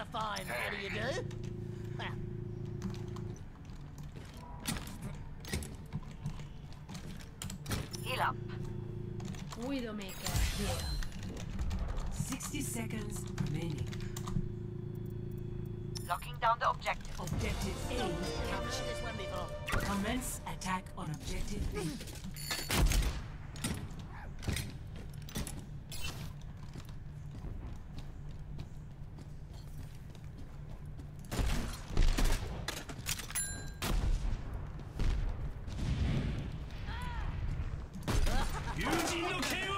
fine. What do you do? Heal up. Widowmaker here. 60 seconds remaining. Locking down the objective. Objective A I've captured. seen this one before. Commence attack on objective B. chino KO!